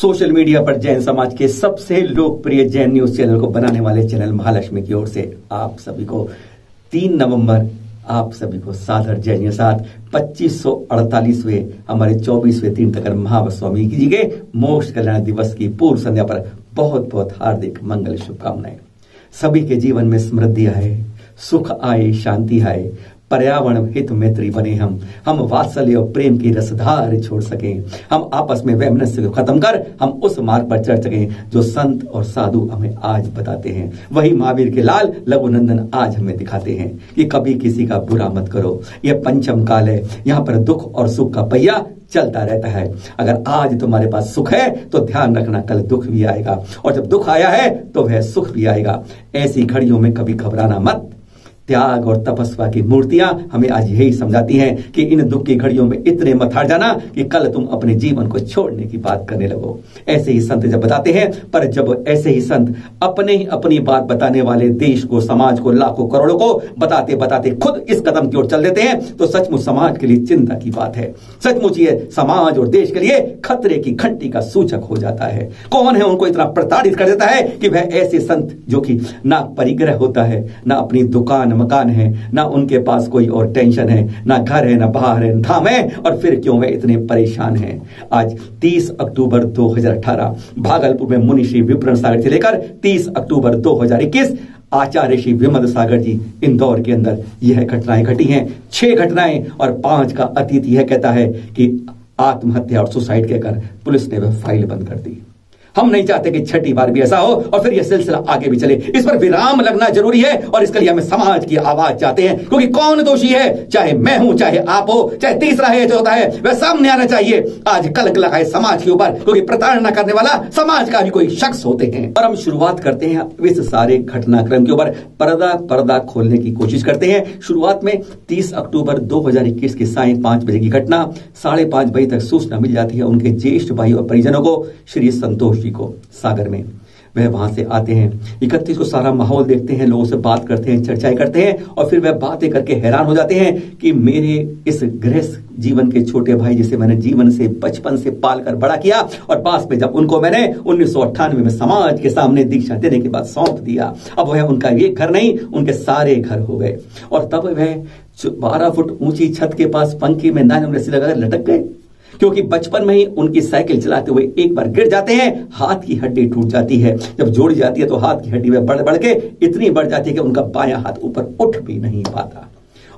Social media पर जैन समाज के सबसे लोकप्रिय जैन न्यूज़ चैनल को बनाने वाले चैनल महालक्ष्मी की ओर से आप सभी को तीन नवंबर आप सभी को सादर जय साथ पच्चीस हमारे चौबीसवें तीन तकर महास्वामी जी के मोक्ष कल्याण दिवस की पूर्व संध्या पर बहुत बहुत हार्दिक मंगल शुभकामनाएँ। सभी के जीवन में समृद्धि आए, सुख आए, शांति आए। पर्यावरण हित मैत्री बने हम। हम वात्सल्य और प्रेम की रसधार छोड़ सके। हम आपस में वैमनस्य को खत्म कर हम उस मार्ग पर चढ़ सके जो संत और साधु हमें आज बताते हैं। वही महावीर के लाल लघुनंदन आज हमें दिखाते हैं कि कभी किसी का बुरा मत करो। यह पंचम काल है। यहाँ पर दुख और सुख का पहिया चलता रहता है। अगर आज तुम्हारे पास सुख है तो ध्यान रखना कल दुख भी आएगा। और जब दुख आया है तो वह सुख भी आएगा। ऐसी घड़ियों में कभी घबराना मत। त्याग और तपस्या की मूर्तियाँ हमें आज यही समझाती हैं कि इन दुख की घड़ियों में इतने मत हार जाना कि कल तुम अपने जीवन को छोड़ने की बात करने लगो। ऐसे ही संत जब बताते हैं, पर जब ऐसे ही संत अपने ही अपनी बात बताने वाले देश को, समाज को, लाखों करोड़ों को बताते बताते खुद इस कदम की ओर चल देते हैं तो सचमुच समाज के लिए चिंता की बात है। सचमुच ये समाज और देश के लिए खतरे की घंटी का सूचक हो जाता है। कौन है उनको इतना प्रताड़ित कर देता है कि वह ऐसे संत जो कि ना परिग्रह होता है, ना अपनी दुकान मकान है, ना उनके पास कोई और टेंशन है, ना घर है, ना बाहर है धाम है, और फिर क्यों वे इतने परेशान हैं? आज 30 अक्टूबर 2018 भागलपुर में मुनि श्री विप्रण सागर से लेकर 30 अक्टूबर 2021 आचार्य श्री विमल सागर जी, इंदौर के अंदर यह घटनाएँ घटी हैं। छह घटनाएँ और पाँच का अतीत यह कहता है कि आत्महत्या और सुसाइड कहकर पुलिस ने वह फ़ाइल बंद कर दी। हम नहीं चाहते कि छठी बार भी ऐसा हो और फिर यह सिलसिला आगे भी चले। इस पर विराम लगना ज़रूरी है और इसके लिए हमें समाज की आवाज़ चाहते हैं, क्योंकि कौन दोषी है? चाहे मैं हूँ, चाहे आप हो, चाहे तीसरा है होता है, वह सामने आना चाहिए। आज कलक लगाए समाज के ऊपर, क्योंकि प्रताड़ना करने वाला समाज का भी कोई शख्स होते हैं। और हम शुरुआत करते हैं इस सारे घटनाक्रम के ऊपर, पर्दा पर्दा खोलने की कोशिश करते हैं। शुरुआत में तीस अक्टूबर दो हज़ार इक्कीस की साय पाँच बजे की घटना, साढ़े पाँच बजे तक सूचना मिल जाती है उनके ज्येष्ठ भाई और परिजनों को। श्री संतोष जी को सागर में। वह वहाँ से आते हैं। इकतीस को सारा माहौल देखते हैं, लोगों से बात करते हैं, चर्चाएँ करते हैं और फिर वह बातें करके हैरान हो जाते हैं कि मेरे इस गृह जीवन के छोटे भाई जिसे मैंने जीवन से, बचपन से पाल कर बड़ा किया और पास में जब उनको मैंने उन्नीस में समाज के सामने दीक्षा देने के बाद सौंप दिया। अब वह उनका ये घर नहीं, उनके सारे घर हो गए। और तब वह बारह फुट ऊँची छत के पास पंखी में नाइन रस्सी लगाकर लटक गए। क्योंकि बचपन में ही उनकी साइकिल चलाते हुए एक बार गिर जाते हैं, हाथ की हड्डी टूट जाती है। जब जोड़ जाती है तो हाथ की हड्डी में बढ़ बढ़ के इतनी बढ़ जाती है कि उनका बाया हाथ ऊपर उठ भी नहीं पाता।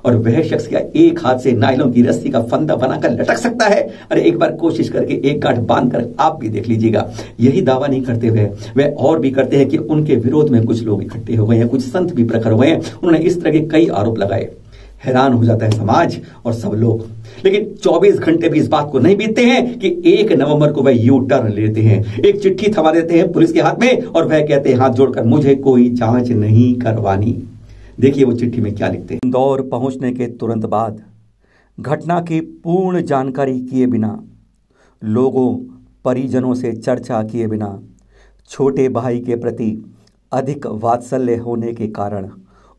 और वह शख्स क्या एक हाथ से नायलों की रस्सी का फंदा बनाकर लटक सकता है? अरे एक बार कोशिश करके एक गांठ बाँध कर आप भी देख लीजिएगा। यही दावा नहीं करते हुए, वह और भी करते हैं कि उनके विरोध में कुछ लोग इकट्ठे हो गए हैं, कुछ संत भी प्रखर हुए हैं। उन्होंने इस तरह के कई आरोप लगाए। हैरान हो जाता है समाज और सब लोग। लेकिन 24 घंटे भी इस बात को नहीं बीतते हैं कि एक नवंबर को वह यू टर्न लेते हैं। एक चिट्ठी थमा देते हैं पुलिस के हाथ में और वह कहते हैं, हाथ जोड़कर मुझे कोई जाँच नहीं करवानी। देखिए वो चिट्ठी में क्या लिखते हैं। इंदौर पहुँचने के तुरंत बाद घटना की पूर्ण जानकारी किए बिना, लोगों, परिजनों से चर्चा किए बिना, छोटे भाई के प्रति अधिक वात्सल्य होने के कारण,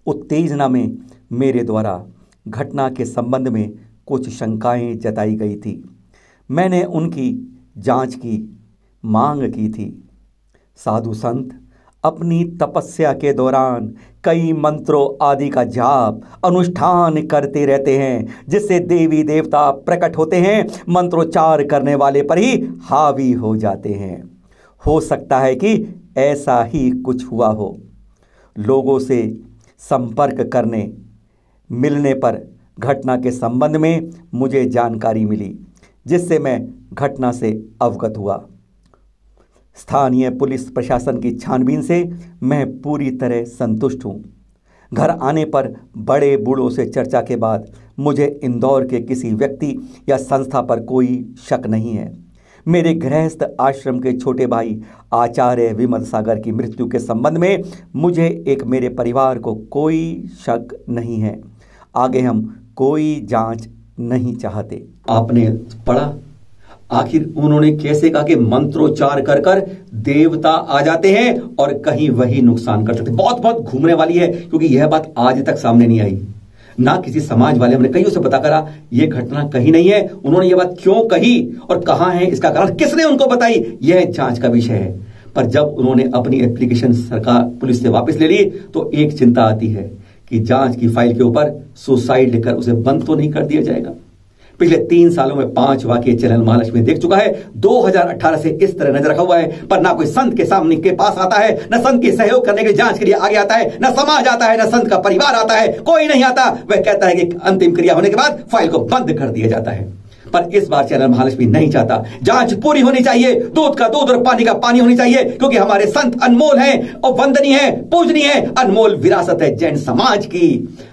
उत्तेजना में मेरे द्वारा घटना के संबंध में कुछ शंकाएँ जताई गई थी। मैंने उनकी जाँच की, मांग की थी। साधु संत, अपनी तपस्या के दौरान कई मंत्रों आदि का जाप, अनुष्ठान करते रहते हैं, जिससे देवी देवता प्रकट होते हैं, मंत्रोच्चार करने वाले पर ही हावी हो जाते हैं। हो सकता है कि ऐसा ही कुछ हुआ हो। लोगों से संपर्क करने मिलने पर घटना के संबंध में मुझे जानकारी मिली, जिससे मैं घटना से अवगत हुआ। स्थानीय पुलिस प्रशासन की छानबीन से मैं पूरी तरह संतुष्ट हूँ। घर आने पर बड़े बूढ़ों से चर्चा के बाद मुझे इंदौर के किसी व्यक्ति या संस्था पर कोई शक नहीं है। मेरे गृहस्थ आश्रम के छोटे भाई आचार्य विमल सागर की मृत्यु के संबंध में मुझे एक मेरे परिवार को कोई शक नहीं है। आगे हम कोई जाँच नहीं चाहते। आपने पढ़ा? आखिर उन्होंने कैसे कहा कि मंत्रोच्चार कर कर देवता आ जाते हैं और कहीं वही नुकसान कर सकते बहुत बहुत घूमने वाली है, क्योंकि यह बात आज तक सामने नहीं आई। ना किसी समाज वाले हमने कहीं उसे पता करा यह घटना कहीं नहीं है। उन्होंने यह बात क्यों कही और कहा है, इसका कारण किसने उनको बताई? यह जाँच का विषय है। पर जब उन्होंने अपनी एप्लीकेशन सरकार, पुलिस से वापस ले ली तो एक चिंता आती है कि जाँच की फ़ाइल के ऊपर सुसाइड लिखकर उसे बंद तो नहीं कर दिया जाएगा। पिछले तीन सालों में पाँच वाक्य चैनल महालक्ष्मी देख चुका है। 2018 से इस तरह नज़र रखा हुआ है, पर ना कोई संत के सामने के पास आता है, न संत की सहयोग करने के जाँच के लिए आगे आता है, न समाज आता है, न संत का परिवार आता है, कोई नहीं आता। वह कहता है कि अंतिम क्रिया होने के बाद फ़ाइल को बंद कर दिया जाता है। पर इस बार चैनल महालक्ष्मी नहीं चाहता, जाँच पूरी होनी चाहिए, दूध का दूध और पानी का पानी होनी चाहिए, क्योंकि हमारे संत अनमोल हैं और वंदनीय है, पूजनीय है। अनमोल विरासत है जैन समाज की।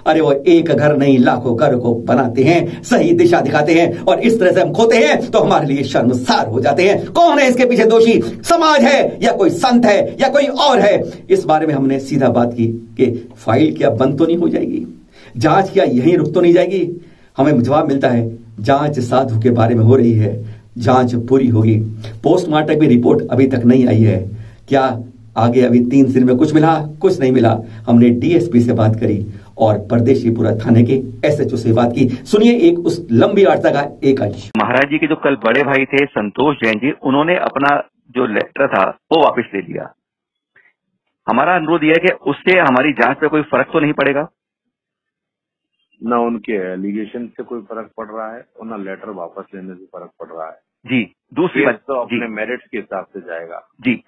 अरे वो एक घर नहीं, लाखों घर को बनाते हैं, सही दिशा दिखाते हैं और इस तरह से हम खोते हैं तो हमारे लिए शर्मसार हो जाते हैं। कौन है इसके पीछे दोषी? समाज है या कोई संत है या कोई और है? इस बारे में हमने सीधा बात की कि फ़ाइल क्या बंद तो नहीं हो जाएगी, जाँच क्या यहीं रुक तो नहीं जाएगी? हमें जवाब मिलता है जाँच साधु के बारे में हो रही है। जाँच पूरी होगी। पोस्टमार्टम की रिपोर्ट अभी तक नहीं आई है। क्या आगे अभी तीन दिन में कुछ मिला? कुछ नहीं मिला। हमने डीएसपी से बात करी और परदेशीपुरा थाने के एसएचओ से बात की। सुनिए एक उस लंबी वार्ता का एक अंश। महाराज जी के जो कल बड़े भाई थे, संतोष जैन जी, उन्होंने अपना जो लेटर था, वो वापस ले लिया। हमारा अनुरोध यह है कि उससे हमारी जाँच पे कोई फ़र्क तो नहीं पड़ेगा। न उनके एलिगेशन से कोई फ़र्क पड़ रहा है और न लेटर वापस लेने से फ़र्क पड़ रहा है। जी दूसरी बात तो अपने मेरिट्स के हिसाब से जाएगा। जी।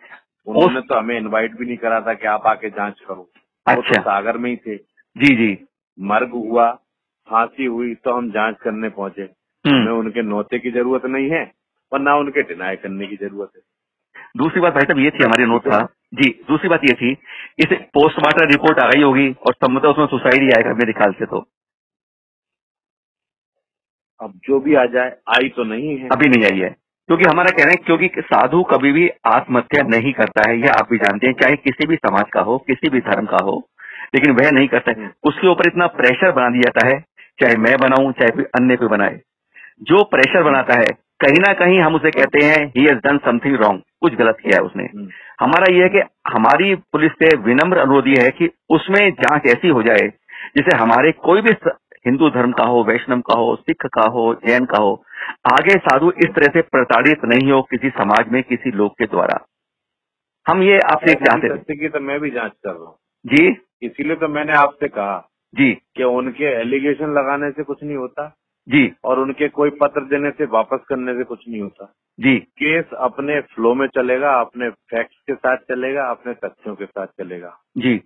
उन्होंने तो हमें इनवाइट भी नहीं करा था कि आप आके जाँच करो। अच्छा वो तो सागर में ही थे। जी जी। मर्ग हुआ फांसी हुई तो हम जाँच करने पहुँचे। हम्म। हमें उनके नोते की ज़रूरत नहीं है और ना उनके डिनाई करने की ज़रूरत है। दूसरी बात भाई साहब ये थी हमारी नोट था जी दूसरी बात ये थी इसे पोस्टमार्टम रिपोर्ट आ गई होगी और सम्मत उसमें सुसाइड ही आएगा मेरे ख्याल से तो। अब जो भी आ जाए आई तो नहीं है। अभी नहीं आई है। क्योंकि हमारा कहना है क्योंकि साधु कभी भी आत्महत्या नहीं करता है यह आप भी जानते हैं चाहे किसी भी समाज का हो किसी भी धर्म का हो लेकिन वह नहीं करता है। हम्म। उसके ऊपर इतना प्रेशर बना दिया जाता है चाहे मैं बनाऊँ चाहे कोई अन्य कोई बनाए। जो प्रेशर बनाता है कहीं ना कहीं हम उसे कहते हैं he has done something wrong कुछ गलत किया है उसने। हम्म। हमारा यह है कि हमारी पुलिस से विनम्र अनुरोध यह है कि उसमें जाँच ऐसी हो जाए जिसे हमारे कोई भी हिंदू धर्म का हो वैष्णव का हो सिख का हो जैन का हो आगे साधु इस तरह से प्रताड़ित नहीं हो किसी समाज में किसी लोग के द्वारा। हम ये आपसे चाहते की तो मैं भी जाँच कर रहा हूँ। जी? इसीलिए तो मैंने आपसे कहा जी। कि उनके एलिगेशन लगाने से कुछ नहीं होता जी। और उनके कोई पत्र देने से वापस करने से कुछ नहीं होता। जी। केस अपने फ्लो में चलेगा अपने फैक्ट्स के साथ चलेगा अपने तथ्यों के साथ चलेगा। जी।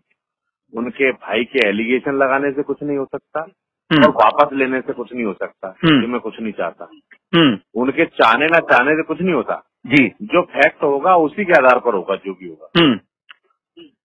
उनके भाई के एलिगेशन लगाने से कुछ नहीं हो सकता। और वापस लेने से कुछ नहीं हो सकता हम्म। ये मैं कुछ नहीं चाहता। हम्म। उनके चाहने ना चाहने से कुछ नहीं होता। जी। जो फैक्ट होगा उसी के आधार पर होगा जो भी होगा।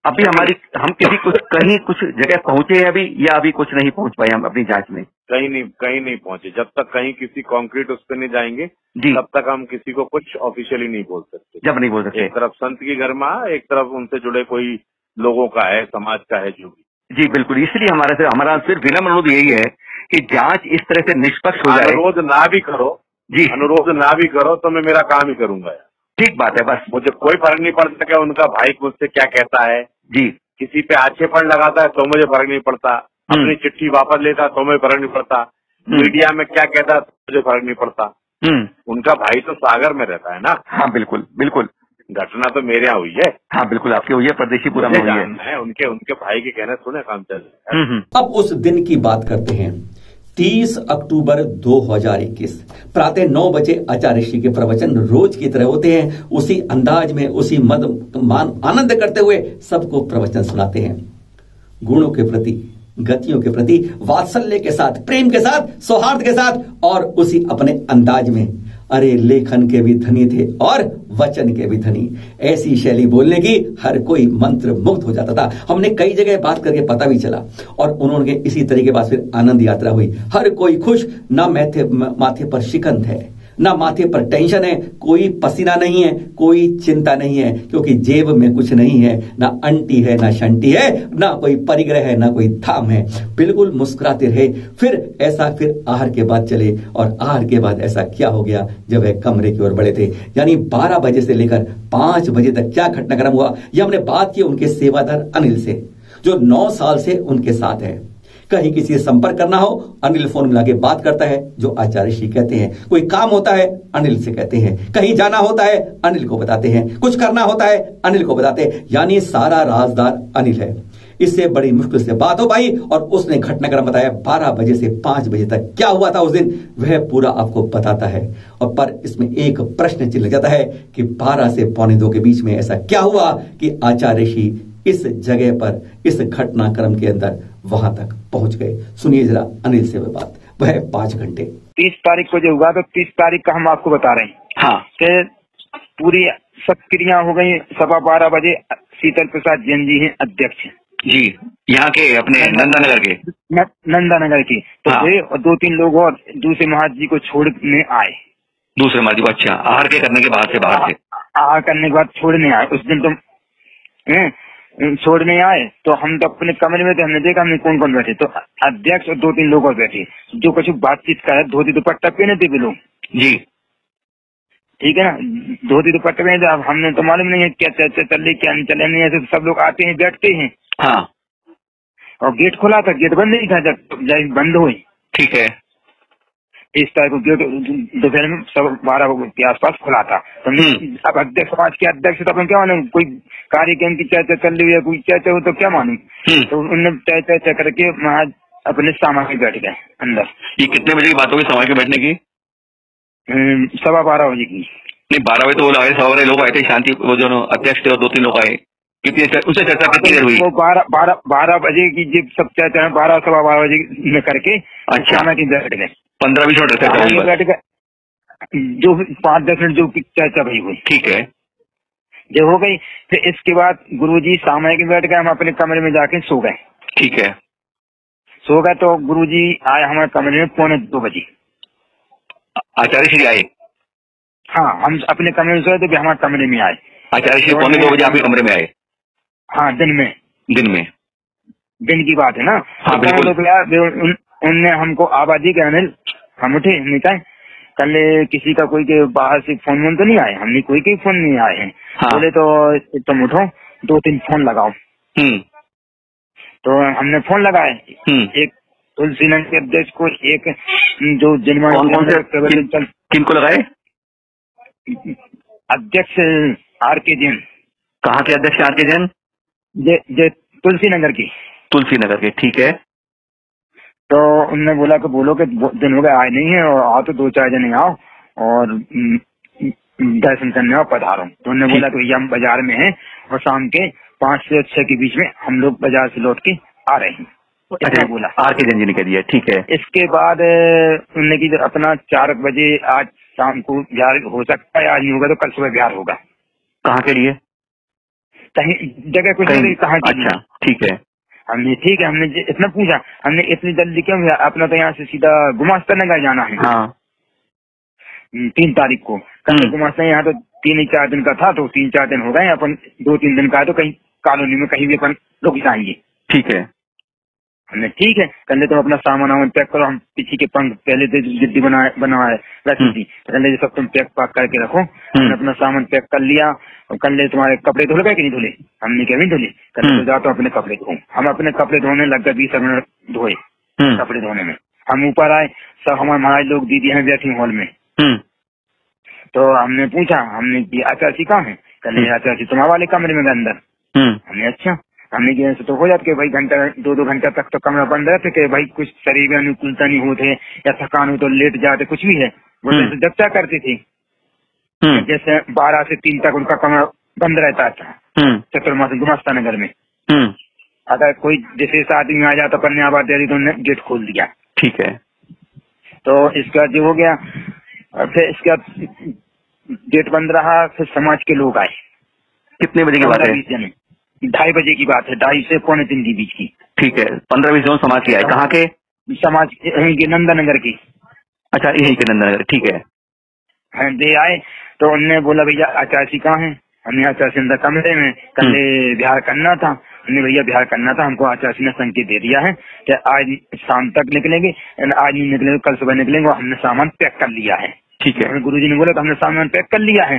अभी हमारी हम किसी कुछ कहीं कुछ जगह पहुँचे हैं अभी या अभी कुछ नहीं पहुँच पाए हम अपनी जाँच में? कहीं नहीं कहीं नहीं पहुँचे। जब तक कहीं किसी कॉन्क्रीट उस पर नहीं जाएँगे जी। तब तक हम किसी को कुछ ऑफिशियली नहीं बोल सकते। जब नहीं बोल सकते। एक तरफ़ संत की घर में एक तरफ़ उनसे जुड़े कोई लोगों का है समाज का है जो भी। जी बिल्कुल। इसलिए हमारे से हमारा सिर्फ़ विनम्र अनुरोध यही है कि जाँच इस तरह से निष्पक्ष हो जाए। अनुरोध ना भी करो। जी। अनुरोध ना भी करो तो मैं मेरा काम ही करूँगा। ठीक बात है बस। मुझे कोई फ़र्क नहीं पड़ता कि उनका भाई मुझसे क्या कहता है। जी। किसी पे आक्षेपण लगाता है तो मुझे फ़र्क नहीं पड़ता। हम्म। अपनी चिट्ठी वापस लेता तो मुझे फ़र्क नहीं पड़ता। हम्म। मीडिया में क्या कहता है तो मुझे फ़र्क नहीं पड़ता। हम्म। उनका भाई तो सागर में रहता है ना। हाँ बिल्कुल बिल्कुल। घटना तो मेरे यहाँ हुई है। हाँ बिल्कुल आपकी हुई है प्रदेशी पूरा में हुई है उनके उनके भाई के कहने सुने काम चल हम्म, हम्म। अब उस दिन की बात करते हैं। 30 अक्टूबर 2021 प्रातः नौ बजे आचार्य ऋषि के प्रवचन रोज की तरह होते हैं। उसी अंदाज में उसी मद मान आनंद करते हुए सबको प्रवचन सुनाते हैं। गुणों के प्रति गतियों के प्रति वात्सल्य के साथ प्रेम के साथ सौहार्द के साथ और उसी अपने अंदाज में अरे लेखन के भी धनी थे और वचन के भी धनी। ऐसी शैली बोलने की हर कोई मंत्र मुक्त हो जाता था। हमने कई जगह बात करके पता भी चला और उन्होंने इसी तरीके बाद फिर आनंद यात्रा हुई। हर कोई खुश, ना माथे माथे पर शिकंद है। ना माथे पर टेंशन है, कोई पसीना नहीं है, कोई चिंता नहीं है, क्योंकि जेब में कुछ नहीं है, ना अंटी है, ना शंटी है, ना कोई परिग्रह है, ना कोई धाम है। बिल्कुल मुस्कुराते रहे, फिर ऐसा फिर आहार के बाद चले, और आहार के बाद ऐसा क्या हो गया, जब वह कमरे की ओर बड़े थे। यानी बारह बजे से लेकर पाँच बजे तक क्या घटनाक्रम हुआ, यह हमने बात की उनके सेवादार अनिल से, जो नौ साल से उनके साथ है। कहीं किसी से संपर्क करना हो, अनिल फ़ोन मिला के बात करता है, जो आचार्य श्री कहते हैं। कोई काम होता है, अनिल से कहते हैं। कहीं जाना होता है, अनिल को बताते हैं। कुछ करना होता है, अनिल को बताते हैं। यानी सारा राजदार अनिल है। इससे बड़ी मुश्किल से बात हो पाई और उसने घटनाक्रम बताया बारह बजे से पाँच बजे तक। क्या हुआ था उस दिन? वह पूरा आपको बताता है। और पर इसमें एक प्रश्न चिन्ह जाता है कि बारह से पौने दो के बीच में ऐसा क्या हुआ कि आचार्य ऋषि इस जगह पर इस घटनाक्रम के अंदर वहाँ तक पहुँच गए। सुनिए जरा अनिल से वह बात। वह पाँच घंटे। तीस तारीख को जो हुआ तो तीस तारीख का हम आपको बता रहे हैं। हाँ। कि पूरी सब क्रिया हो गई सवा बारह बजे शीतल प्रसाद जैन जी हैं अध्यक्ष। जी यहाँ के अपने नंदानगर के। नंदानगर की। तो हाँ। वे और दो तीन लोग और दूसरे महाराज जी को छोड़ने आए। दूसरे महाराज जी को अच्छा आहार के करने के बाद से बाहर से। आहार करने के बाद छोड़ने आए। उस दिन तो छोड़ने आए तो हम तो अपने कमरे में थे हमने देखा हमने कौन कौन बैठे। तो अध्यक्ष और दो तीन लोग और बैठे जो कुछ बातचीत कर धोती दुपट्टा पहने थे वे लोग। जी। ठीक है ना? धोती दुपट्टे में अब हमने तो मालूम नहीं है क्या चर्चा चल रही क्या नहीं चल रही ऐसे सब लोग आते हैं बैठते हैं। हाँ। और गेट खुला था गेट बंद नहीं था जब बंद हुई। ठीक है। इस तरह को दोपहर में सब बारह के आसपास खुला था। तो हम्म। अब अध्यक्ष समाज के अध्यक्ष तो अपन क्या मालूम कोई कार्यक्रम की चर्चा चल रही है कोई चर्चा हो तो क्या मालूम हम्म। तो उन्होंने चर्चा चर्चा करके वहाँ अपने सामान में बैठ गए अंदर। ये कितने बजे की बात होगी सामान के बैठने की? हम्म, सवा बारह बजे की। नहीं बारह बजे तो वो आए सवा लोग आए थे शांति वो जो अध्यक्ष थे और दो तीन लोग आए। कितनी उससे चर्चा कितनी देर हुई? बारह बारह बारह बजे की जब सब चर्चा बारह सवा बारह बजे में करके अच्छा। मैं बैठ गए पंद्रह बीस मिनट चर्चा बैठ गए जो पाँच दस मिनट जो चर्चा भई हुई। ठीक है। जब हो गई फिर इसके बाद गुरु जी सामने बैठ गए हम अपने कमरे में जाके सो गए। ठीक है। सो गए तो गुरु जी आए हमारे कमरे में पौने दो बजे। आचार्य श्री आए? हाँ हम अपने कमरे में सोए तो हमारे कमरे में आए। आचार्य श्री पौने दो बजे आपके कमरे में आए? हाँ दिन में। दिन में। दिन की बात है ना? हाँ, तो उनने हमको आबादी के अनिल हम उठे हमने कहा कल किसी का कोई के बाहर से फ़ोन वोन तो नहीं आए? हमने कोई के फ़ोन नहीं आए हैं। हाँ। बोले तो तुम उठो दो तीन फ़ोन लगाओ। हम्म। तो हमने फ़ोन लगाए। हम्म। एक तुलसी नगर के अध्यक्ष को एक जो जिनवा किनको लगाए? अध्यक्ष आर के जैन। कहाँ के अध्यक्ष आर के जैन? जे, जे तुलसी नगर की। तुलसी नगर के ठीक है। तो उनने बोला कि बोलो कि दिन हो गए आए नहीं है और आओ तो दो चार जने आओ और दर्शन करने और पधारो। तो उन्होंने बोला कि भैया हम बाज़ार में हैं और शाम के पाँच से छह के बीच में हम लोग बाज़ार से लौट के आ रहे हैं। अच्छा बोला। आर के जैन जी ने कह दिया ठीक है। इसके बाद उन्होंने की अपना चार बजे आज शाम को बिहार हो सकता है आज नहीं होगा तो कल सुबह बिहार होगा। कहाँ के लिए? कहीं जगह कुछ नहीं कहा। अच्छा ठीक है। हमने ठीक है हमने इतना पूछा। हमने इतनी जल्दी क्यों अपना तो यहाँ से सीधा गुमास्ता नगर जाना है। हाँ। हम्म, तीन तारीख को। कहीं गुमास्ता यहाँ तो तीन ही चार दिन का था तो तीन चार दिन हो गए अपन दो तीन दिन का है तो कहीं कॉलोनी में कहीं भी अपन रुक जाएँगे। ठीक है। हमने ठीक है कल तुम अपना सामान वामान पैक करो हम पीछे के पंख पहले से जिद्दी बनाए बनवाए वैसे थी। कल सब तुम पैक पैक करके रखो हम्म। हमने अपना सामान पैक कर लिया कल तुम्हारे कपड़े धुल गए कि नहीं धुले? हमने क्या नहीं धुले? कल तो जाओ तो अपने कपड़े धो। हम अपने कपड़े धोने लग गए बीस मिनट धोए हम्म। कपड़े धोने में। हम ऊपर आए सब हमारे महाराज लोग दीदी हैं बैठी हॉल में। तो हमने पूछा हमने की आचार्य कहाँ है? कल आचार्य तुम्हारे वाले कमरे में अंदर। हमने अच्छा हमने जो है तो हो जाते भाई घंटा दो दो घंटा तक तो कमरा बंद रहते कि भाई कुछ शरीर में अनुकूलता नहीं होते या थकान हो तो लेट जाते कुछ भी है। वो हम्म। जैसे जब करते थे। हम्म। जैसे बारह से तीन तक उनका कमरा बंद रहता था। हम्म। चतुर्मास गुमास्ता नगर में। अगर कोई जैसे आदमी आ जाता करने आबाद दे रही तो उन्होंने गेट खोल दिया। ठीक है। तो इसका जो हो गया और फिर इसका गेट बंद रहा फिर समाज के लोग आए। कितने बजे के बाद ढाई बजे की बात है ढाई से पौने तीन के बीच की। ठीक है पंद्रह बीस जन समाज की आए कहाँ के? समाज यहीं के नंदानगर की। अच्छा यहीं के नंदानगर ठीक है। हाँ, दे आए तो उनने बोला भैया आचार्य कहाँ है? हमने आचार्य अंदर कमरे में कल हम्म। बिहार करना था। हमने भैया बिहार करना था हमको आचार्य ने संकेत दे दिया है कि आज शाम तक निकलेंगे आज नहीं निकलेंगे कल सुबह निकलेंगे हमने सामान पैक कर लिया है। ठीक है। गुरु जी ने बोला तो हमने सामान पैक कर लिया है।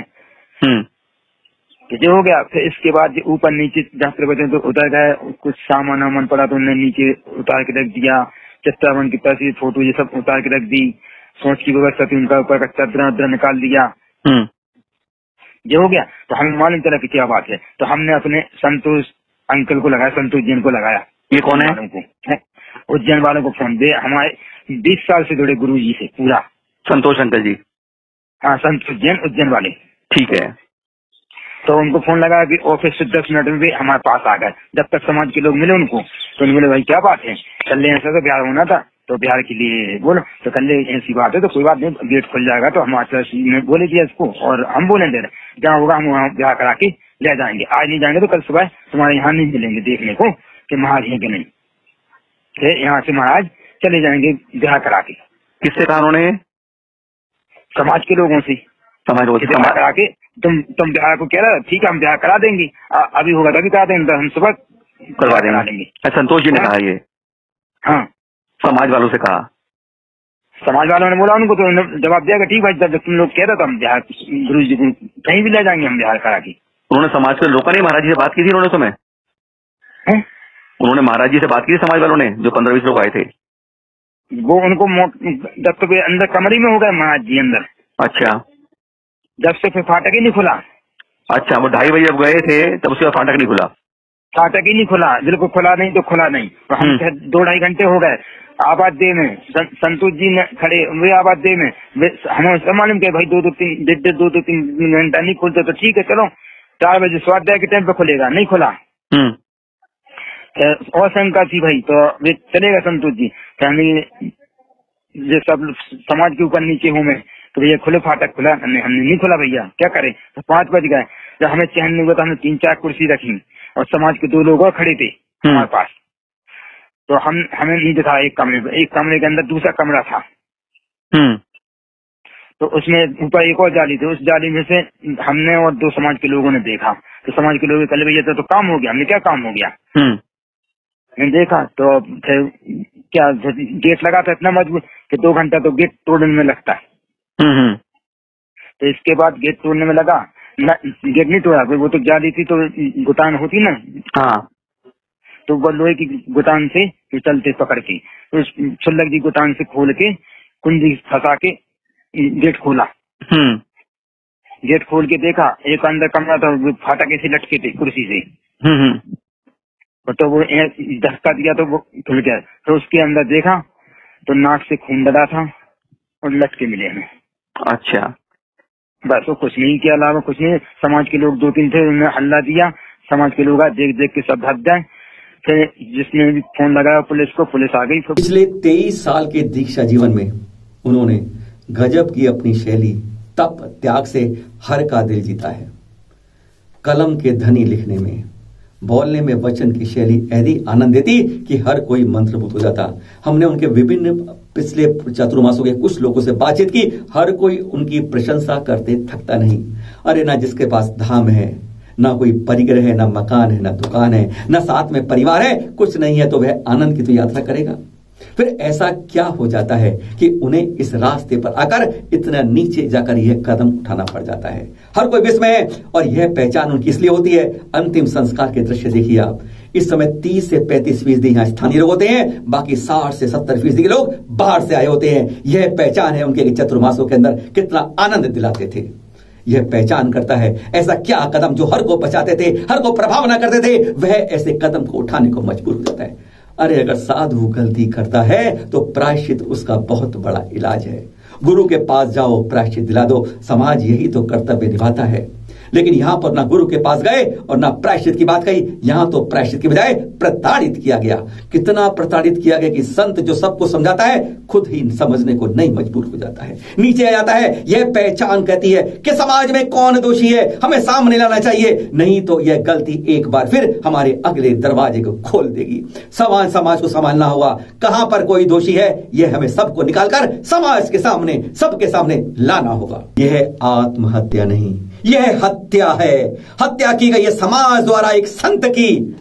जो हो गया फिर इसके बाद ऊपर नीचे जहाँ बचे तो उतर गए कुछ सामान वामान पड़ा तो उन्होंने नीचे उतार के रख दिया चित्रावन की तस्वीर फ़ोटो ये सब उतार के रख दी सोच की व्यवस्था थी उनका ऊपर का चदरा उदरा निकाल दिया। हम्म। ये हो गया। तो हमें मालूम चला कि क्या बात है। तो हमने अपने संतोष अंकल को लगाया संतोष जैन को लगाया। ये कौन है? उज्जैन वालों को फ़ोन दे। हमारे बीस साल से जुड़े गुरु जी से पूरा। संतोष अंकल जी। हाँ संतोष जैन उज्जैन वाले। ठीक है। तो उनको फ़ोन लगाया कि ऑफ़िस से दस मिनट में भी हमारे पास आ गए। जब तक समाज के लोग मिले उनको तो बोले भाई क्या बात है? कल ऐसा तो बिहार होना था तो बिहार के लिए बोलो। तो कल ऐसी बात है तो कोई बात नहीं गेट खुल जाएगा तो हम ने बोले दिया इसको और हम बोले दे रहे जहाँ होगा हम वहाँ ब्याह करा के ले जाएँगे। आज नहीं जाएँगे तो कल सुबह तुम्हारे यहाँ नहीं मिलेंगे देखने को कि महाराज है कि नहीं। यहाँ से महाराज चले जाएँगे ब्याह करा के। किससे कहा उन्होंने समाज के लोगों से। समाज लोगों से करा के तुम तुम ब्याह को कह रहा ठीक है हम ब्याह करा देंगे। अभी होगा तभी करा देंगे तो हम सुबह करवा देंगे। संतोष जी ने हाँ। कहा ये। हाँ। समाज वालों से कहा। समाज वालों ने बोला उनको तो जवाब दिया ठीक भाई जब तुम लोग कह रहे तो हम बिहार गुरु जी को कहीं भी ले जाएँगे हम बिहार करा के। उन्होंने समाज के लोगों ने महाराज जी से बात की थी उन्होंने तुम्हें उन्होंने महाराज जी से बात की समाज वालों ने जो पंद्रह बीस लोग आए थे? वो उनको जब तक अंदर कमरे में हो गए महाराज जी अंदर। अच्छा। जब से फिर फाटक ही नहीं खुला। अच्छा वो ढाई बजे जब गए थे तब उसके बाद फाटक नहीं खुला? फाटक ही नहीं खुला। बिल्कुल खुला नहीं तो खुला नहीं। तो हम हम्म। दो ढाई घंटे हो गए। आबाद दे में संतोष जी ने खड़े वे आबाद दे में। हमें मालूम के भाई दो दो तीन डेढ़ दो दो तीन घंटा नहीं खुलते तो ठीक है चलो। चार बजे स्वाध्याय के टाइम पे खुलेगा नहीं खुला। हम्म। और शंका थी भाई तो वे चलेगा संतोष जी। तो हमें ये सब समाज के ऊपर नीचे हूँ मैं। तो भैया खुले फाटक खुला। हमने हमने नहीं खुला भैया। क्या करे? तो पाँच बज गए। जब हमें चैन नहीं हुआ तो हमने तीन चार कुर्सी रखी और समाज के दो लोग और खड़े थे हम्म। हमारे पास। तो हम हमें नहीं दिखा एक कमरे में। एक कमरे के अंदर दूसरा कमरा था। हम्म। तो उसमें ऊपर एक और जाली थी। उस जाली में से हमने और दो समाज के लोगों ने देखा। तो समाज के लोग कल भैया तो, तो काम हो गया। हमने क्या काम हो गया? हम्म। मैंने देखा तो फिर क्या गेट लगा था इतना मज़बूत कि दो घंटा तो गेट तोड़ने में लगता है। तो इसके बाद गेट तोड़ने में लगा। गेट नहीं तोड़ा वो तो जा रही थी तो गुतान होती ना। हाँ। तो वो लोहे की गुतान से तो चलते पकड़ के। तो छुल्लक जी गुतान से खोल के कुंजी फंसा के गेट खोला। हम्म। गेट खोल के देखा एक अंदर कमरा था फाटक ऐसे लटके थे कुर्सी से। हम्म, हम्म। तो वो धक्का दिया तो वो खुल गया। तो उसके अंदर देखा तो नाक से खून डरा था और लटके मिले हमें। अच्छा। बस वो कुछ नहीं के अलावा कुछ नहीं समाज के लोग दो तीन थे उन्होंने हल्ला दिया समाज के लोग देख देख के सब भग जाए फिर जिसने भी फ़ोन लगाया पुलिस को पुलिस आ गई। पिछले तेईस साल के दीक्षा जीवन में उन्होंने गजब की अपनी शैली तप त्याग से हर का दिल जीता है। कलम के धनी लिखने में बोलने में वचन की शैली ऐसी आनंद देती कि हर कोई मंत्रभूत हो जाता। हमने उनके विभिन्न पिछले चतुर्मासों के कुछ लोगों से बातचीत की, हर कोई उनकी प्रशंसा करते थकता नहीं। अरे ना जिसके पास धाम है, ना कोई परिग्रह है, ना मकान है, ना दुकान है, ना साथ में परिवार है, कुछ नहीं है तो वह आनंद की तो यात्रा करेगा। फिर ऐसा क्या हो जाता है कि उन्हें इस रास्ते पर आकर इतना नीचे जाकर यह कदम उठाना पड़ जाता है? हर कोई विस्मय है और यह पहचान उनकी इसलिए होती है। अंतिम संस्कार के दृश्य देखिए आप। इस समय 30 से 35 फ़ीसदी यहाँ स्थानीय लोग होते हैं, बाकी 60 से 70 फ़ीसदी के लोग बाहर से आए होते हैं। यह पहचान है उनके चतुर्मासों के अंदर कितना आनंद दिलाते थे। यह पहचान करता है ऐसा क्या कदम जो हर को बचाते थे, हर को प्रभाव ना करते थे, वह ऐसे कदम को उठाने को मजबूर हो जाता है। अरे, अगर साधु गलती करता है तो प्रायश्चित उसका बहुत बड़ा इलाज है। गुरु के पास जाओ, प्रायश्चित दिला दो। समाज यही तो कर्तव्य निभाता है। लेकिन यहाँ पर ना गुरु के पास गए और ना प्रायश्चित की बात कही। यहाँ तो प्रायश्चित की बजाय प्रताड़ित किया गया। कितना प्रताड़ित किया गया कि संत जो सबको समझाता है, खुद ही समझने को नहीं मजबूर हो जाता है। नीचे आ जाता है, यह पहचान कहती है कि समाज में कौन दोषी है, हमें सामने लाना चाहिए। नहीं तो यह गलती एक बार फिर हमारे अगले दरवाजे को खोल देगी। समाज समाज को संभालना होगा कहाँ पर कोई दोषी है, यह हमें सबको निकालकर समाज के सामने, सबके सामने लाना होगा। यह आत्महत्या नहीं। यह हत्या है। हत्या की गई है समाज द्वारा एक संत की।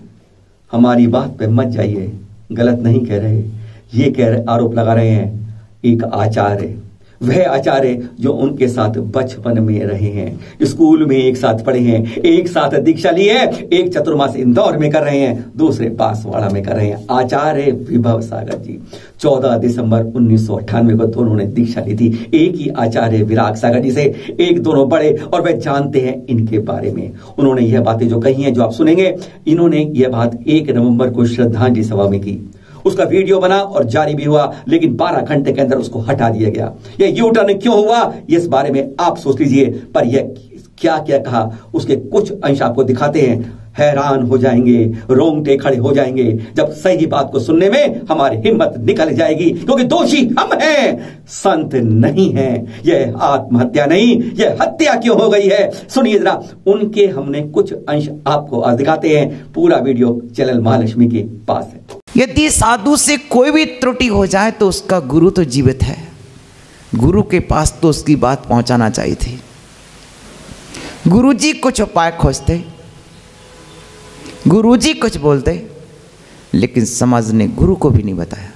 हमारी बात पे मत जाइए। गलत नहीं कह रहे। ये कह रहे, आरोप लगा रहे हैं। एक आचार्य। वह आचार्य जो उनके साथ बचपन में रहे हैं, स्कूल में एक साथ पढ़े हैं, एक साथ दीक्षा ली है, एक चतुर्मास इंदौर में कर रहे हैं, दूसरे बांसवाड़ा में कर रहे हैं। आचार्य विभव सागर जी 14 दिसंबर उन्नीस सौ अट्ठानवे को दोनों ने दीक्षा ली थी। एक ही आचार्य विराग सागर जी से, एक दोनों बड़े, और वह जानते हैं इनके बारे में। उन्होंने यह बातें जो कही हैं, जो आप सुनेंगे, इन्होंने यह बात एक नवंबर को श्रद्धांजलि सभा में की। उसका वीडियो बना और जारी भी हुआ, लेकिन 12 घंटे के अंदर उसको हटा दिया गया। यह यू टर्न क्यों हुआ, इस बारे में आप सोच लीजिए, पर यह क्या क्या कहा, उसके कुछ अंश आपको दिखाते हैं। हैरान हो जाएँगे, रोंगटे खड़े हो जाएँगे, जब सही बात को सुनने में हमारी हिम्मत निकल जाएगी, क्योंकि दोषी हम हैं। संत नहीं हैं। यह आत्महत्या नहीं, यह हत्या क्यों हो गई है? सुनिए जरा, उनके हमने कुछ अंश आपको आज दिखाते हैं। पूरा वीडियो चैनल महालक्ष्मी के पास है। यदि साधु से कोई भी त्रुटि हो जाए तो उसका गुरु तो जीवित है। गुरु के पास तो उसकी बात पहुंचाना चाहिए थी। गुरु जी कुछ उपाय खोजते गुरु जी कुछ बोलते, लेकिन समाज ने गुरु को भी नहीं बताया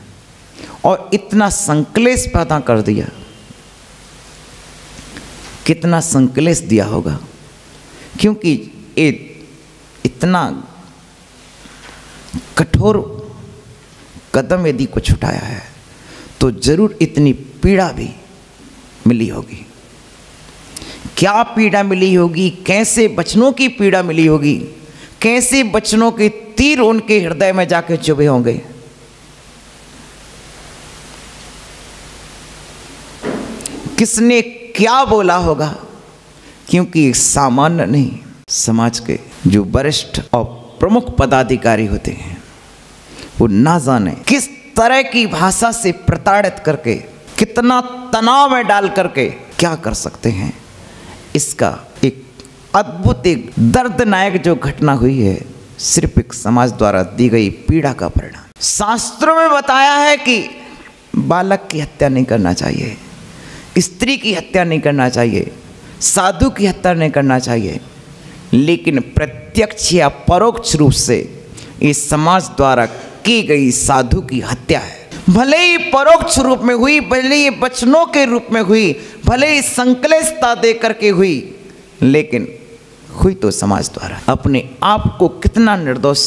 और इतना संकलेश पैदा कर दिया। कितना संकलेश दिया होगा, क्योंकि ये इतना कठोर कदम यदि कुछ उठाया है तो ज़रूर इतनी पीड़ा भी मिली होगी। क्या पीड़ा मिली होगी? कैसे बचनों की पीड़ा मिली होगी? कैसे बचनों के तीर उनके हृदय में जाकर चुभे होंगे? किसने क्या बोला होगा? क्योंकि सामान्य नहीं, समाज के जो वरिष्ठ और प्रमुख पदाधिकारी होते हैं वो ना जाने किस तरह की भाषा से प्रताड़ित करके, कितना तनाव में डाल करके क्या कर सकते हैं। इसका एक अद्भुत, एक दर्दनायक जो घटना हुई है, सिर्फ़ एक समाज द्वारा दी गई पीड़ा का परिणाम। शास्त्रों में बताया है कि बालक की हत्या नहीं करना चाहिए, स्त्री की हत्या नहीं करना चाहिए, साधु की हत्या नहीं करना चाहिए, लेकिन प्रत्यक्ष या परोक्ष रूप से इस समाज द्वारा की गई साधु की हत्या है। भले ही परोक्ष रूप में हुई, भले ही बचनों के रूप में हुई, भले ही संकलेशता दे करके हुई, लेकिन हुई तो समाज द्वारा। अपने आप को कितना निर्दोष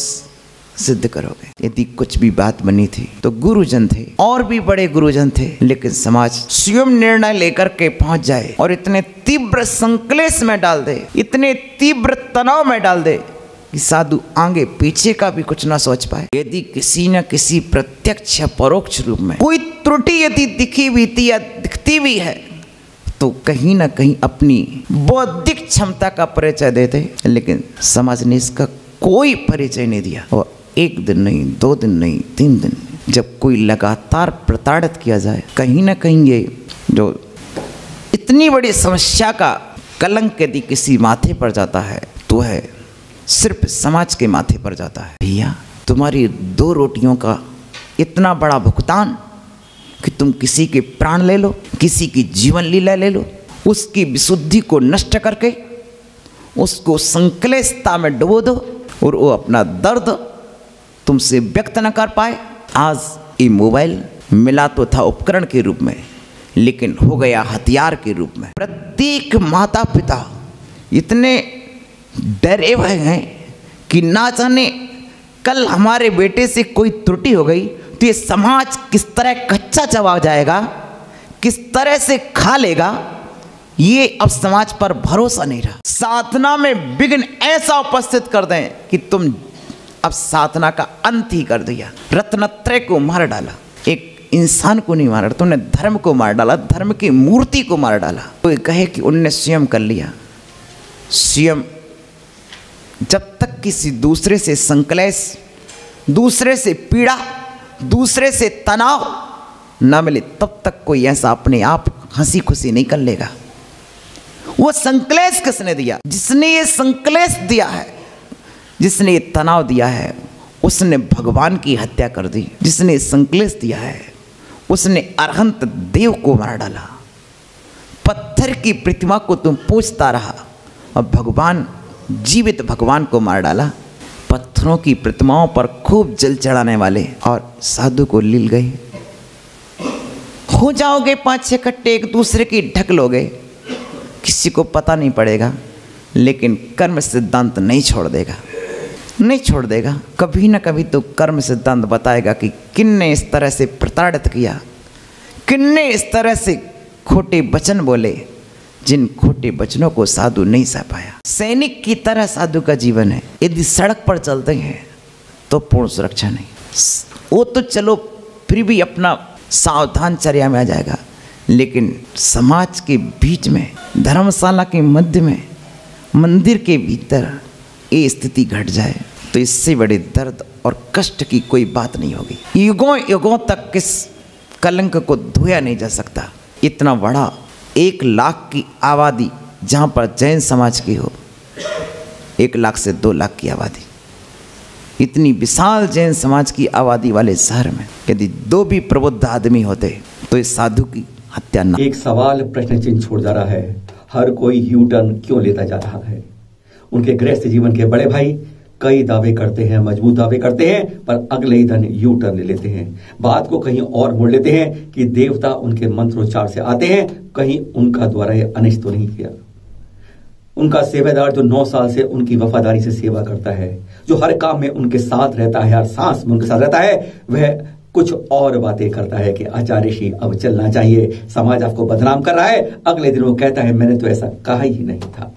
सिद्ध करोगे? यदि कुछ भी बात बनी थी तो गुरुजन थे, और भी बड़े गुरुजन थे, लेकिन समाज स्वयं निर्णय लेकर के पहुँच जाए और इतने तीव्र संकलेश में डाल दे, इतने तीव्र तनाव में डाल दे कि साधु आगे पीछे का भी कुछ ना सोच पाए। यदि किसी न किसी प्रत्यक्ष या परोक्ष रूप में कोई त्रुटि यदि दिखी बीती या दिखती भी है तो कहीं ना कहीं अपनी बौद्धिक क्षमता का परिचय देते लेकिन समाज ने इसका कोई परिचय नहीं दिया। और एक दिन नहीं, दो दिन नहीं, तीन दिन, जब कोई लगातार प्रताड़ित किया जाए, कहीं ना कहीं ये जो इतनी बड़ी समस्या का कलंक यदि किसी माथे पर जाता है तो है सिर्फ़ समाज के माथे पर जाता है। भैया, तुम्हारी दो रोटियों का इतना बड़ा भुगतान कि तुम किसी के प्राण ले लो, किसी की जीवन लीला ले लो, उसकी विशुद्धि को नष्ट करके उसको संकलेशता में डुबो दो और वो अपना दर्द तुमसे व्यक्त न कर पाए। आज ये मोबाइल मिला तो था उपकरण के रूप में, लेकिन हो गया हथियार के रूप में। प्रत्येक माता पिता इतने डरे हुए हैं कि ना जाने कल हमारे बेटे से कोई त्रुटि हो गई तो ये समाज किस तरह कच्चा चबा जाएगा, किस तरह से खा लेगा, ये अब समाज पर भरोसा नहीं रहा। साधना में विघ्न ऐसा उपस्थित कर दें कि तुम अब साधना का अंत ही कर दिया। रत्नत्रय को मार डाला, एक इंसान को नहीं मारा, तुमने धर्म को मार डाला, धर्म की मूर्ति को मार डाला। कोई कहे कि उनने स्वयं कर लिया, स्वयं जब तक किसी दूसरे से संकलेश, दूसरे से पीड़ा, दूसरे से तनाव न मिले, तब तक कोई ऐसा अपने आप हँसी खुशी नहीं कर लेगा। वो संकलेश किसने दिया? जिसने ये संकलेश दिया है, जिसने ये तनाव दिया है, उसने भगवान की हत्या कर दी। जिसने संकलेश दिया है, उसने अरहंत देव को मार डाला। पत्थर की प्रतिमा को तुम पूछता रहा और भगवान जीवित भगवान को मार डाला। पत्थरों की प्रतिमाओं पर खूब जल चढ़ाने वाले और साधु को लील गए। हो जाओगे पाँच छह कट्टे, एक दूसरे की ढक लोगे। किसी को पता नहीं पड़ेगा, लेकिन कर्म सिद्धांत नहीं छोड़ देगा। नहीं छोड़ देगा। कभी ना कभी तो कर्म सिद्धांत बताएगा कि किन्ने इस तरह से प्रताड़ित किया, किन्ने इस तरह से खोटे वचन बोले। जिन खोटे वचनों को साधु नहीं सह पाया। सैनिक की तरह साधु का जीवन है। यदि सड़क पर चलते हैं तो पूर्ण सुरक्षा नहीं। वो तो चलो, फिर भी अपना सावधान चर्या में आ जाएगा। लेकिन समाज के बीच में, धर्मशाला के मध्य में, मंदिर के भीतर ये स्थिति घट जाए तो इससे बड़े दर्द और कष्ट की कोई बात नहीं होगी। युगों युगों तक किस कलंक को धोया नहीं जा सकता। इतना बड़ा एक लाख की आबादी जहाँ पर जैन समाज की हो, एक लाख से दो लाख की आबादी। इतनी विशाल जैन समाज की आबादी वाले शहर में यदि दो भी प्रबुद्ध आदमी होते तो इस साधु की हत्या न। एक सवाल प्रश्न चिन्ह छोड़ जा रहा है, हर कोई यू टर्न क्यों लेता जा रहा है? उनके गृहस्थ जीवन के बड़े भाई कई दावे करते हैं, मज़बूत दावे करते हैं, पर अगले ही दिन यू टर्न ले लेते हैं। बात को कहीं और मोड़ लेते हैं कि देवता उनके मंत्रोच्चार से आते हैं, कहीं उनका द्वारा यह अनिष्ट तो नहीं किया। उनका सेवादार जो नौ साल से उनकी वफादारी से सेवा करता है, जो हर काम में उनके साथ रहता है, हर सांस में उनके साथ रहता है, वह कुछ और बातें करता है कि आचार्य श्री, अब चलना चाहिए। समाज आपको बदनाम कर रहा है। अगले दिन वो कहता है, मैंने तो ऐसा कहा ही नहीं था।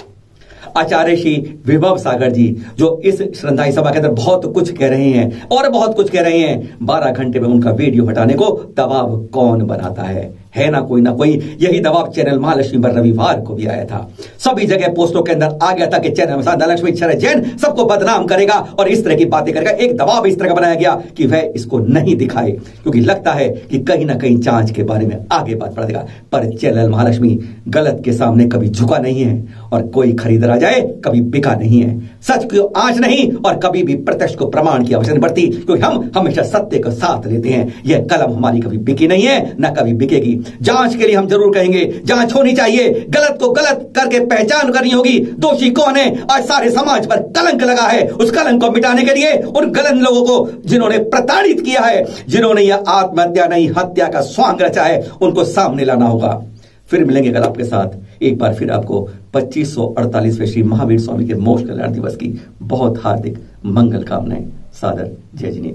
आचार्य श्री विभव सागर जी, जो इस श्रद्धाई सभा के अंदर बहुत कुछ कह रहे हैं और बहुत कुछ कह रहे हैं। बारह घंटे में उनका वीडियो हटाने को दबाव कौन बनाता है? है ना कोई ना कोई। यही दबाव चैनल महालक्ष्मी पर रविवार को भी आया था। सभी जगह पोस्टों के अंदर आ गया था कि चैनल महालक्ष्मी शरद जैन सबको बदनाम करेगा और इस तरह की बातें करेगा। एक दबाव इस तरह का बनाया गया कि वह इसको नहीं दिखाए, क्योंकि लगता है कि कहीं ना कहीं जाँच के बारे में आगे बात बढ़ेगा पर चैनल महालक्ष्मी गलत के सामने कभी झुका नहीं है और कोई खरीद आ जाए कभी बिका नहीं है। सच की आँच नहीं और कभी भी प्रत्यक्ष को प्रमाण की आवश्यकता पड़ती, क्योंकि हम हमेशा सत्य को साथ लेते हैं। यह कलम हमारी कभी बिकी नहीं है, न कभी बिकेगी। जाँच के लिए हम ज़रूर कहेंगे, जाँच होनी चाहिए। गलत को गलत करके पहचान करनी होगी। दोषी कौन है? आज सारे समाज पर कलंक लगा है। उस कलंक को मिटाने के लिए उन गलत लोगों को जिन्होंने प्रताड़ित किया है, जिन्होंने यह आत्महत्या नहीं, हत्या का स्वांग रचा है, उनको सामने लाना होगा। फिर मिलेंगे कल आपके साथ। एक बार फिर आपको पच्चीस सौ अड़तालीसवें श्री महावीर स्वामी के मोक्ष कल्याण दिवस की बहुत हार्दिक मंगल कामनाएँ। सादर, जय जिनी